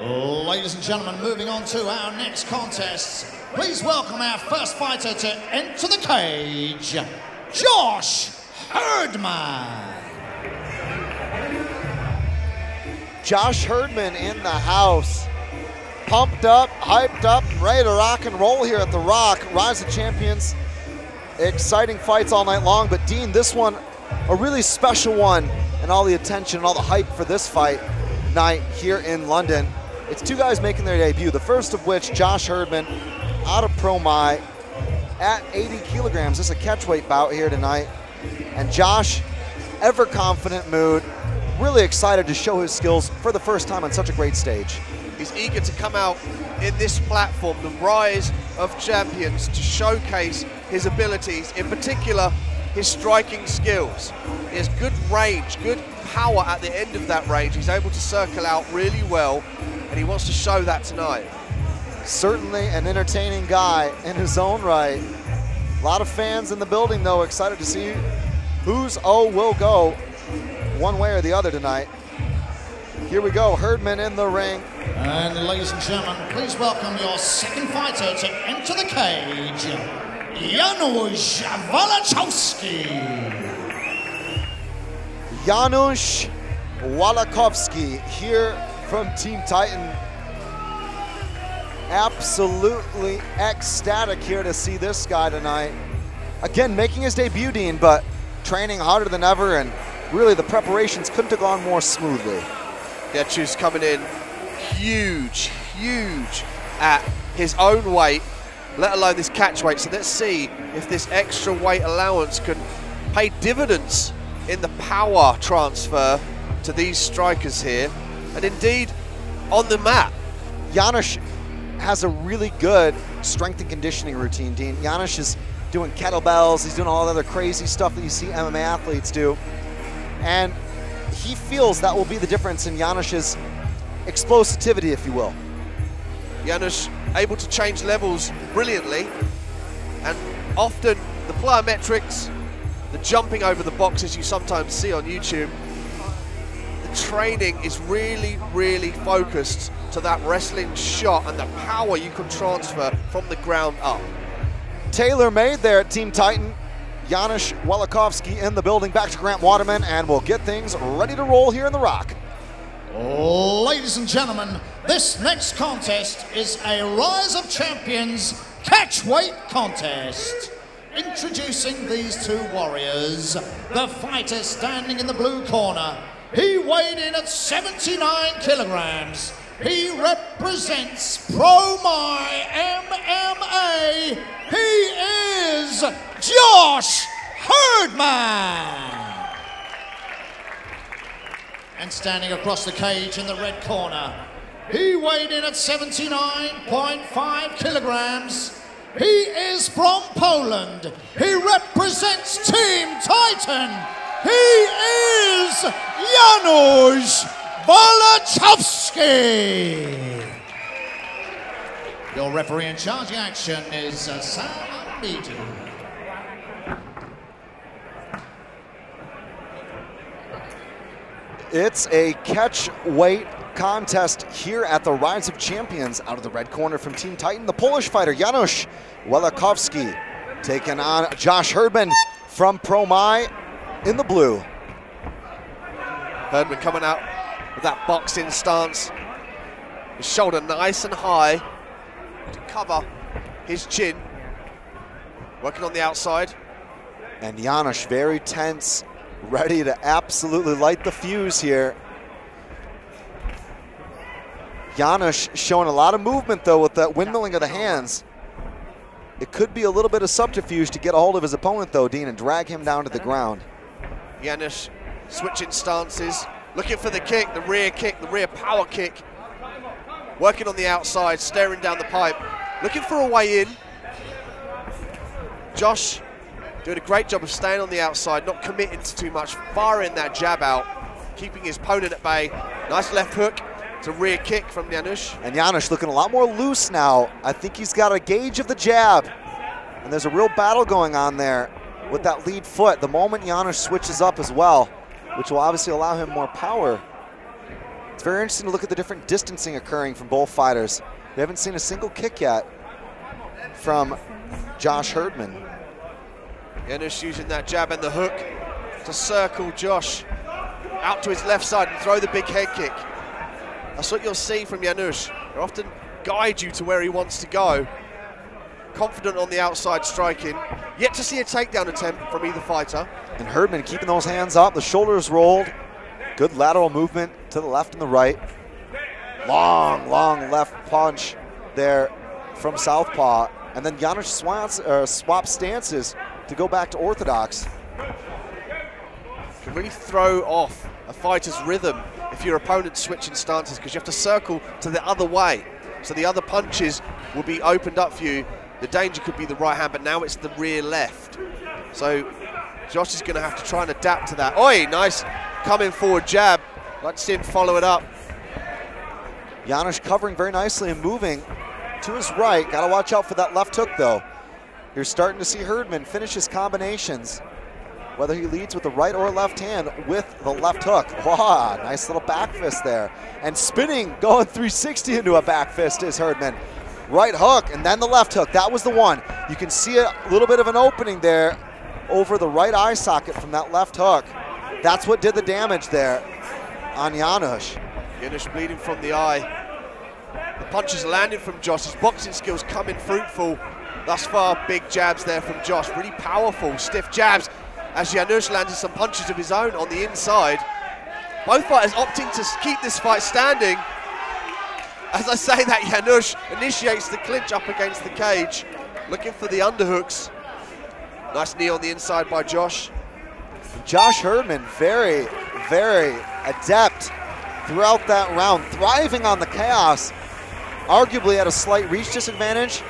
Ladies and gentlemen, moving on to our next contest. Please welcome our first fighter to enter the cage, Josh Herdman. Josh Herdman in the house. Pumped up, hyped up, ready to rock and roll here at The ROC. Rise of Champions. Exciting fights all night long, but Dean, this one, a really special one, and all the attention and all the hype for this fight night here in London. It's two guys making their debut, the first of which, Josh Herdman, out of Pro Mai, at 80 kilograms. This is a catchweight bout here tonight. And Josh, ever confident mood, really excited to show his skills for the first time on such a great stage. He's eager to come out in this platform, the rise of champions, to showcase his abilities, in particular his striking skills. He has good range, good power at the end of that range. He's able to circle out really well, and he wants to show that tonight. Certainly an entertaining guy in his own right. A lot of fans in the building, though, excited to see whose O will go one way or the other tonight. Here we go, Herdman in the ring. And ladies and gentlemen, please welcome your second fighter to enter the cage, Janusz Walachowski. Janusz Walachowski here from Team Titan. Absolutely ecstatic here to see this guy tonight. Again, making his debut, Dean, but training harder than ever, and really the preparations couldn't have gone more smoothly. Janusz coming in huge, huge at his own weight, let alone this catch weight. So let's see if this extra weight allowance can pay dividends in the power transfer to these strikers here. And indeed, on the mat. Janusz has a really good strength and conditioning routine, Dean. Janusz is doing kettlebells, he's doing all the other crazy stuff that you see MMA athletes do. And he feels that will be the difference in Janusz's explosivity, if you will. Janusz able to change levels brilliantly, and often the plyometrics, the jumping over the boxes you sometimes see on YouTube, the training is really, really focused to that wrestling shot and the power you can transfer from the ground up. tailor made there at Team Titan. Janusz Walachowski in the building. Back to Grant Waterman, and we'll get things ready to roll here in the ROC. Ladies and gentlemen, this next contest is a Rise of Champions catchweight contest. Introducing these two warriors, the fighter standing in the blue corner. He weighed in at 79 kilograms. He represents Pro My MMA. He is Josh Herdman. And standing across the cage in the red corner, he weighed in at 79.5 kilograms. He is from Poland. He represents Team Titan. He is Janusz Walachowski. Your referee in charge of action is uh, Sam Beaton. It's a catch weight contest here at the Rise of Champions. Out of the red corner from Team Titan, the Polish fighter Janusz Walachowski taking on Josh Herdman from Pro Mai in the blue. Herdman coming out with that boxing stance. His shoulder nice and high to cover his chin. Working on the outside. And Janusz very tense, ready to absolutely light the fuse here. Janusz showing a lot of movement though with that windmilling of the hands. It could be a little bit of subterfuge to get a hold of his opponent though, Dean, and drag him down to the ground. Janusz switching stances, looking for the kick, the rear kick, the rear power kick. Working on the outside, staring down the pipe, looking for a way in. Josh doing a great job of staying on the outside, not committing to too much, firing that jab out, keeping his opponent at bay. Nice left hook. It's a rear kick from Janusz. And Janusz looking a lot more loose now. I think he's got a gauge of the jab. And there's a real battle going on there with that lead foot. The moment Janusz switches up as well, which will obviously allow him more power. It's very interesting to look at the different distancing occurring from both fighters. We haven't seen a single kick yet from Josh Herdman. Janusz using that jab and the hook to circle Josh out to his left side and throw the big head kick. That's what you'll see from Janusz. He'll often guide you to where he wants to go. Confident on the outside striking. Yet to see a takedown attempt from either fighter. And Herdman keeping those hands up, the shoulders rolled. Good lateral movement to the left and the right. Long, long left punch there from Southpaw. And then Janusz swats, uh, swaps stances to go back to orthodox. Can really throw off a fighter's rhythm if your opponent's switching stances because you have to circle to the other way. So the other punches will be opened up for you. The danger could be the right hand, but now it's the rear left. So Josh is going to have to try and adapt to that. Oi, nice coming forward jab. Like to see him follow it up. Janusz covering very nicely and moving to his right. Got to watch out for that left hook, though. You're starting to see Herdman finish his combinations, whether he leads with the right or left hand with the left hook. Wow, nice little back fist there. And spinning, going 360 into a back fist is Herdman. Right hook and then the left hook. That was the one. You can see a little bit of an opening there over the right eye socket from that left hook. That's what did the damage there on Janusz. Janusz bleeding from the eye. The punches landing from Josh. His boxing skills coming fruitful thus far. Big jabs there from Josh. Really powerful, stiff jabs as Janusz landed some punches of his own on the inside. Both fighters opting to keep this fight standing. As I say that, Janusz initiates the clinch up against the cage, looking for the underhooks. Nice knee on the inside by Josh. Josh Herdman, very, very adept throughout that round, thriving on the chaos arguably at a slight reach disadvantage,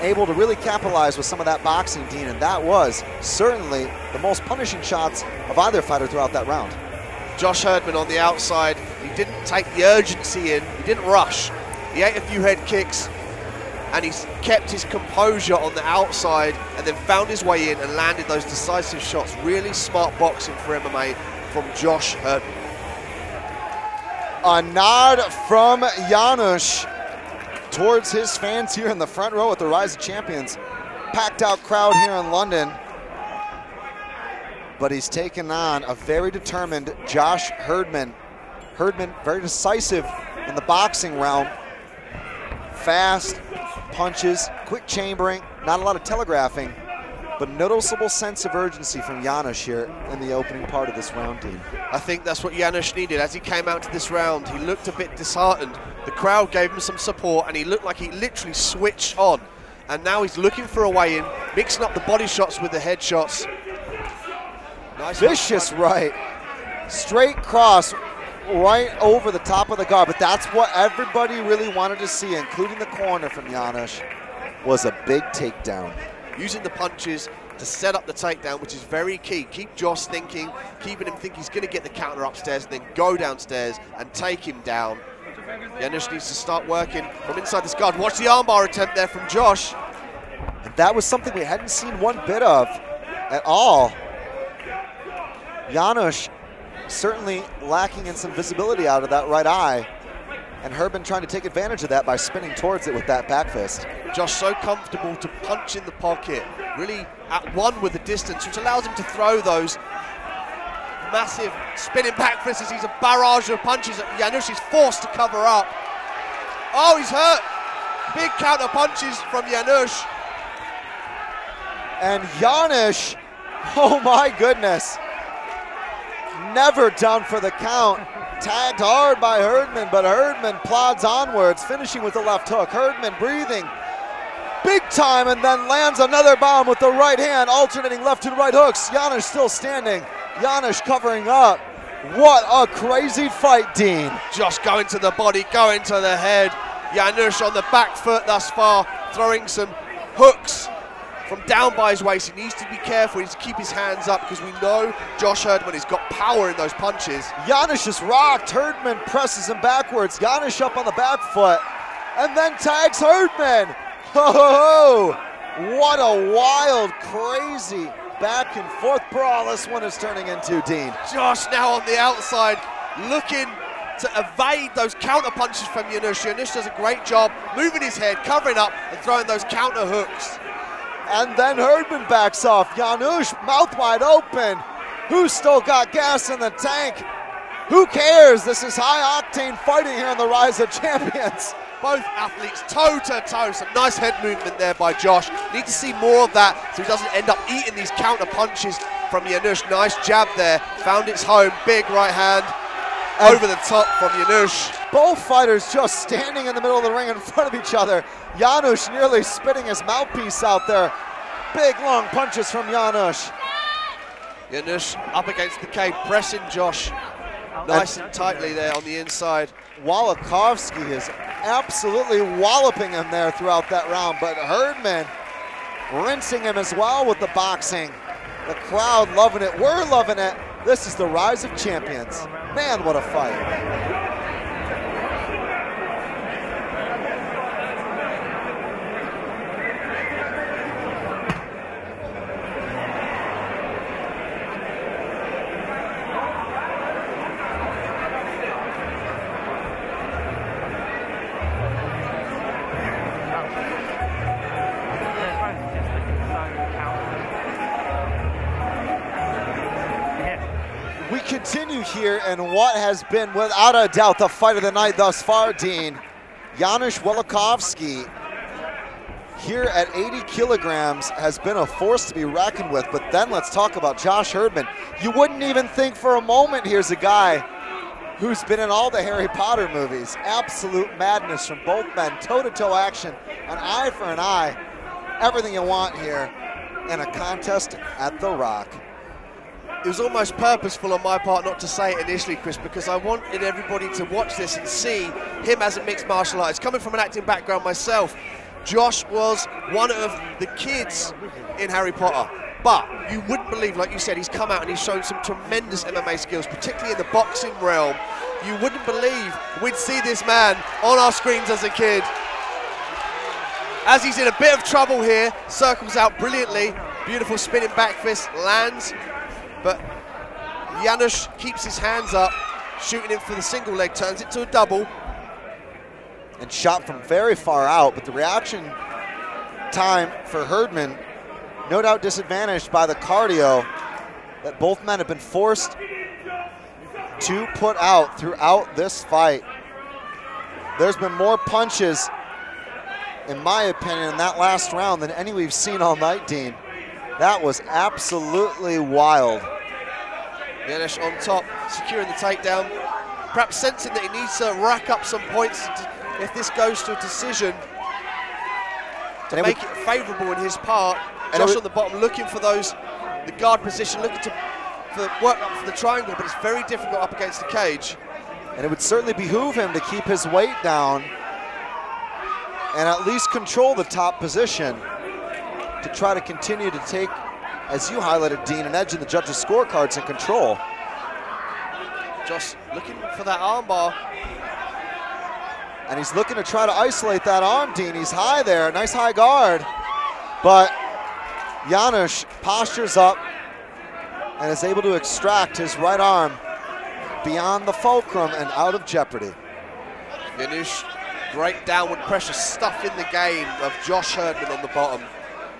able to really capitalize with some of that boxing, Dean, and that was certainly the most punishing shots of either fighter throughout that round. Josh Herdman on the outside, he didn't take the urgency in, he didn't rush. He ate a few head kicks, and he kept his composure on the outside and then found his way in and landed those decisive shots. Really smart boxing for MMA from Josh Herdman. A nod from Janusz towards his fans here in the front row at the Rise of Champions. Packed out crowd here in London. But he's taken on a very determined Josh Herdman. Herdman very decisive in the boxing realm. Fast punches, quick chambering, not a lot of telegraphing, but noticeable sense of urgency from Janusz here in the opening part of this round, Dean. I think that's what Janusz needed. As he came out to this round, he looked a bit disheartened. The crowd gave him some support, and he looked like he literally switched on. And now he's looking for a way in, mixing up the body shots with the head shots. Nice Vicious right. Straight cross right over the top of the guard. But that's what everybody really wanted to see, including the corner from Janusz, was a big takedown using the punches to set up the takedown, which is very key. Keep Josh thinking, keeping him think he's going to get the counter upstairs, and then go downstairs and take him down. Janusz needs to start working from inside this guard. Watch the armbar attempt there from Josh. And that was something we hadn't seen one bit of at all. Janusz certainly lacking in some visibility out of that right eye. And Herdman trying to take advantage of that by spinning towards it with that back fist. Josh so comfortable to punch in the pocket, really at one with the distance, which allows him to throw those massive spinning back fists as he's a barrage of punches. Janusz is forced to cover up. Oh, he's hurt. Big counter punches from Janusz. And Janusz, oh my goodness, never done for the count. Tagged hard by Herdman, but Herdman plods onwards, finishing with the left hook. Herdman breathing big time and then lands another bomb with the right hand, alternating left and right hooks. Janusz still standing. Janusz covering up. What a crazy fight, Dean. Just going to the body, going to the head. Janusz on the back foot thus far, throwing some hooks from down by his waist. He needs to be careful. He needs to keep his hands up because we know Josh Herdman has got power in those punches. Janusz is rocked. Herdman presses him backwards. Janusz up on the back foot and then tags Herdman. Oh, what a wild, crazy back and forth brawl this one is turning into, Dean. Josh now on the outside, looking to evade those counter punches from Janusz. Janusz does a great job moving his head, covering up, and throwing those counter hooks. And then Herdman backs off. Janusz, mouth wide open. Who's still got gas in the tank? Who cares? This is high octane fighting here on the Rise of Champions. Both athletes toe to toe. Some nice head movement there by Josh. Need to see more of that so he doesn't end up eating these counter punches from Janusz. Nice jab there. Found its home. Big right hand and over the top from Janusz. Both fighters just standing in the middle of the ring in front of each other. Janusz nearly spitting his mouthpiece out there. Big long punches from Janusz. Janusz up against the cage, pressing Josh nice and tightly there on the inside. Walachowski is absolutely walloping him there throughout that round, but Herdman rinsing him as well with the boxing. The crowd loving it. We're loving it. This is the rise of champions. Man, what a fight. Here and what has been, without a doubt, the fight of the night thus far, Dean. Janusz Walachowski here at 80 kilograms has been a force to be reckoned with. But then let's talk about Josh Herdman. You wouldn't even think for a moment here's a guy who's been in all the Harry Potter movies. Absolute madness from both men, toe-to-toe -to -toe action, an eye for an eye. Everything you want here in a contest at The ROC it was almost purposeful on my part not to say it initially, Chris, because I wanted everybody to watch this and see him as a mixed martial artist. Coming from an acting background myself, Josh was one of the kids in Harry Potter. But you wouldn't believe, like you said, he's come out and he's shown some tremendous MMA skills, particularly in the boxing realm. You wouldn't believe we'd see this man on our screens as a kid. As he's in a bit of trouble here, circles out brilliantly. Beautiful spinning back fist, lands, but Janusz keeps his hands up, shooting him for the single leg, turns it to a double. And shot from very far out, but the reaction time for Herdman, no doubt disadvantaged by the cardio that both men have been forced to put out throughout this fight. There's been more punches, in my opinion, in that last round than any we've seen all night, Dean. That was absolutely wild. Janusz on top, securing the takedown. Perhaps sensing that he needs to rack up some points if this goes to a decision to make it, favourable in his part. Josh on the bottom looking for those, the guard position, looking to for work up for the triangle, but it's very difficult up against the cage. And it would certainly behoove him to keep his weight down and at least control the top position to try to continue to take as you highlighted, Dean, an edge in the judges' scorecards and control. Just looking for that armbar. And he's looking to try to isolate that arm, Dean. He's high there, nice high guard. But Janusz postures up and is able to extract his right arm beyond the fulcrum and out of jeopardy. Janusz, great downward pressure stuff in the game of Josh Herdman on the bottom.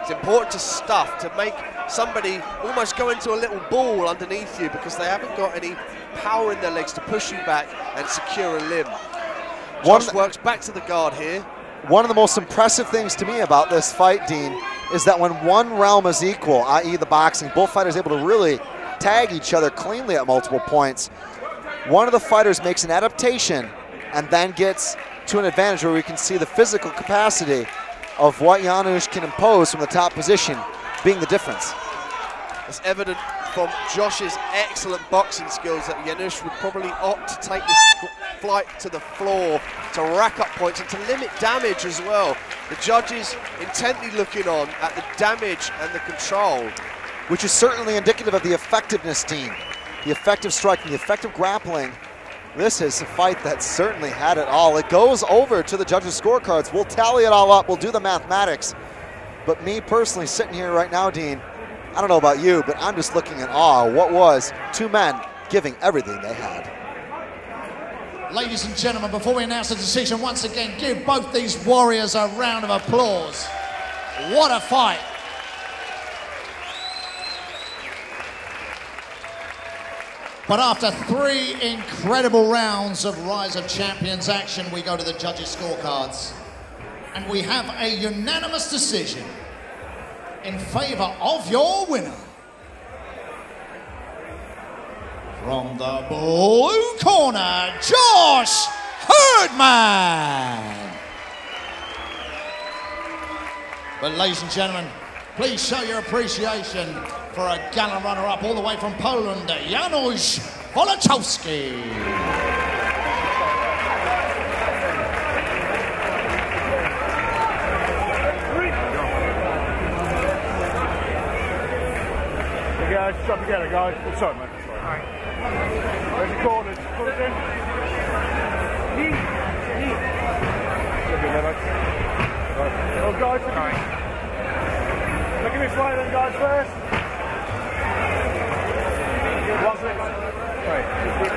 It's important to stuff, to make somebody almost go into a little ball underneath you because they haven't got any power in their legs to push you back and secure a limb. Josh One works back to the guard here. One of the most impressive things to me about this fight, Dean, is that when one realm is equal, i.e. the boxing, both fighters able to really tag each other cleanly at multiple points. One of the fighters makes an adaptation and then gets to an advantage where we can see the physical capacity of what Janusz can impose from the top position being the difference. It's evident from Josh's excellent boxing skills that Janusz would probably opt to take this flight to the floor to rack up points and to limit damage as well. The judges intently looking on at the damage and the control. Which is certainly indicative of the effectiveness team. The effective striking, the effective grappling, this is a fight that certainly had it all. It goes over to the judges' scorecards. We'll tally it all up. We'll do the mathematics. But me personally sitting here right now, Dean, I don't know about you, but I'm just looking in awe. What was two men giving everything they had. Ladies and gentlemen, before we announce the decision, once again, give both these warriors a round of applause. What a fight. But after three incredible rounds of Rise of Champions action, we go to the judges' scorecards. And we have a unanimous decision in favor of your winner. From the blue corner, Josh Herdman. But ladies and gentlemen, please show your appreciation for a gallant runner-up all the way from Poland, Janusz Walachowski. guys, stop together, guys. Oh, sorry, mate. Sorry. Where's the corners? Corners in. Knee. Knee. Look at that, Right. Oh, guys, look at Look at this way then, guys, first. One, six. Right.